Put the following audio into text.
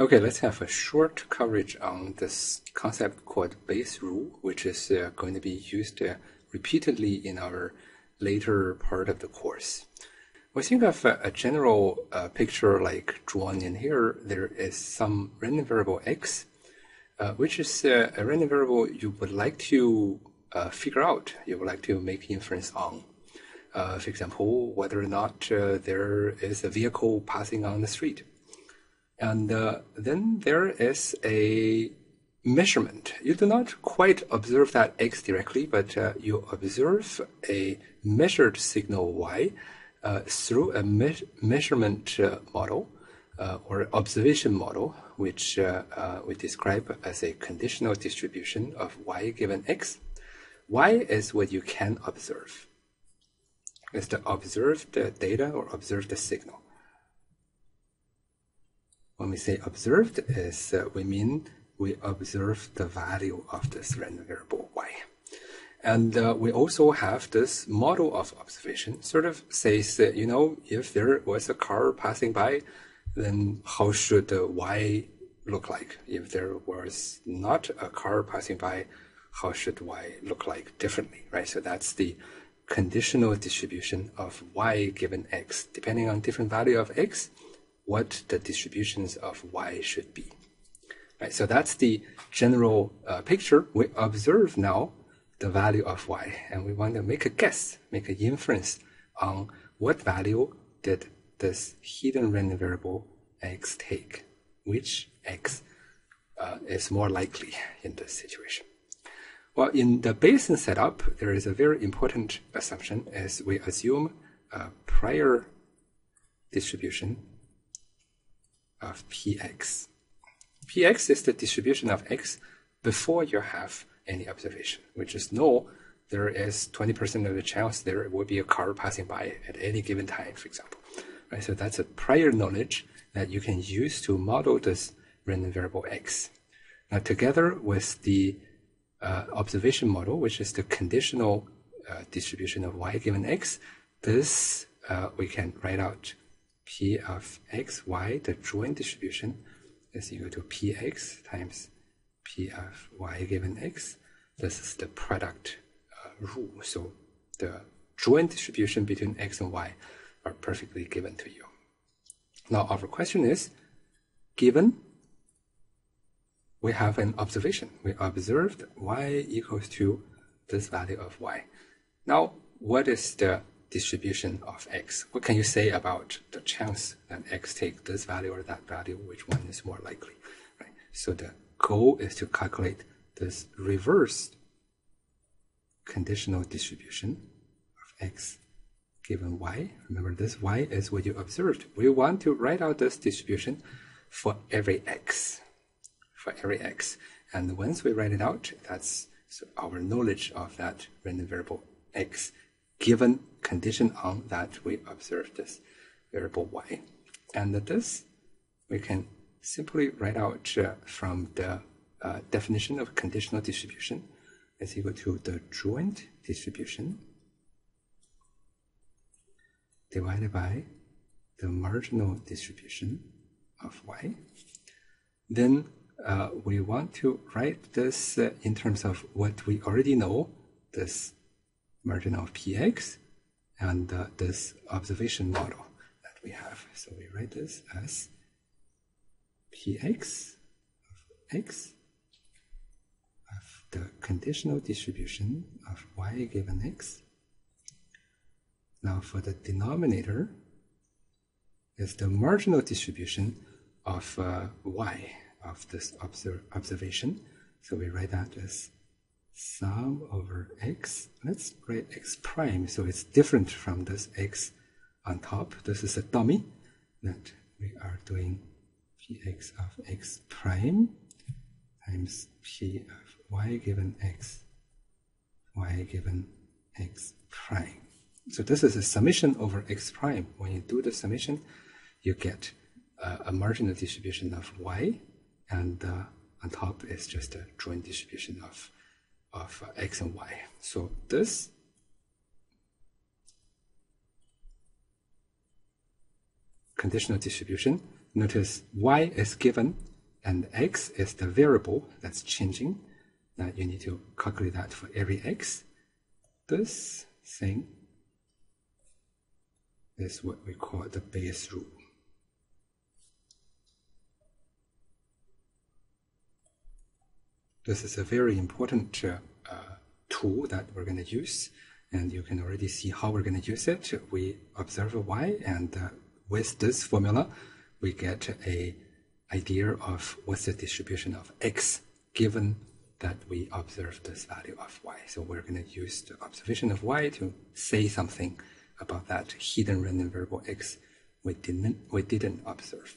Okay, let's have a short coverage on this concept called Bayes rule, which is uh, going to be used uh, repeatedly in our later part of the course. We think of a, a general uh, picture like drawn in here. There is some random variable x, uh, which is uh, a random variable you would like to uh, figure out, you would like to make inference on. For example, whether or not there is a vehicle passing on the street. And then there is a measurement. You do not quite observe that x directly, but you observe a measured signal y uh, through a me measurement uh, model uh, or observation model, which we describe as a conditional distribution of y given x. y is what you can observe. It's the observed data or observed signal. When we say observed, is we mean we observe the value of this random variable y. And uh, we also have this model of observation, sort of says that, you know, if there was a car passing by, then how should the y look like? If there was not a car passing by, how should y look like differently, right? So that's the conditional distribution of y given x. Depending on different value of x, what the distributions of y should be. Right, so that's the general uh, picture. We observe now the value of y, and we want to make a guess, make an inference on what value did this hidden random variable x take, which x uh, is more likely in this situation. Well, in the Bayesian setup, there is a very important assumption as we assume a prior distribution of px. px is the distribution of x before you have any observation. We just know there is 20% of the chance there will be a car passing by at any given time, for example. Right? So that's a prior knowledge that you can use to model this random variable x. Now, together with the uh, observation model, which is the conditional uh, distribution of y given x, this uh, we can write out p of x, y, the joint distribution, is equal to px times p of y given x. This is the product uh, rule. So the joint distribution between x and y are perfectly given to you. Now our question is, given we have an observation. We observed y equals to this value of y. Now, what is the distribution of x? What can you say about the chance that x take this value or that value? Which one is more likely? Right? So the goal is to calculate this reverse conditional distribution of x given y. Remember this y is what you observed. We want to write out this distribution for every x, for every x. And once we write it out, that's our knowledge of that random variable x given condition on that we observe this variable y. And this we can simply write out uh, from the uh, definition of conditional distribution is equal to the joint distribution divided by the marginal distribution of y. Then uh, we want to write this uh, in terms of what we already know, this margin of px, and uh, this observation model that we have. So we write this as px of x of the conditional distribution of y given x. Now for the denominator is the marginal distribution of uh, y of this observation. So we write that as sum over x. Let's write x prime so it's different from this x on top. This is a dummy that we are doing px of x prime times p of y given x, y given x prime. So this is a summation over x prime. When you do the summation, you get uh, a marginal distribution of y, and uh, on top is just a joint distribution of, of uh, x and y. So this conditional distribution notice y is given and x is the variable that's changing. Now you need to calculate that for every x. This thing is what we call the Bayes rule. This is a very important uh, uh, tool that we're going to use, and you can already see how we're going to use it. We observe y, and uh, with this formula, we get a idea of what's the distribution of x given that we observe this value of y. So we're going to use the observation of y to say something about that hidden random variable x we didn't, we didn't observe.